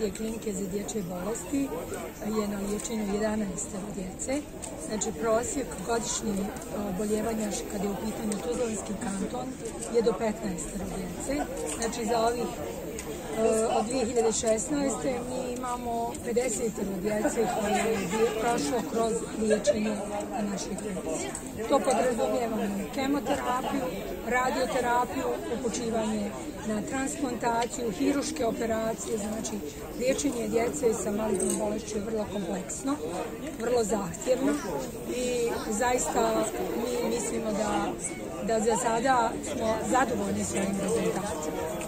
ovdje klinike za dječje bolesti je na liječenju 11 djece. Znači prosjek godišnji oboljevanja kad je u pitanju Tuzlanski kanton je do 15 djece. Znači za ovih od 2016. mi imamo 50 djece koje je prošlo kroz liječenje na našoj. To podrazumijevamo kemoterapiju, radioterapiju, upućivanje na transplantaciju, hiruške operacije, znači liječenje djece sa malignom bolešću je vrlo kompleksno, vrlo zahtjevno i zaista mi mislimo da, da za sada smo zadovoljni svojim rezultatima.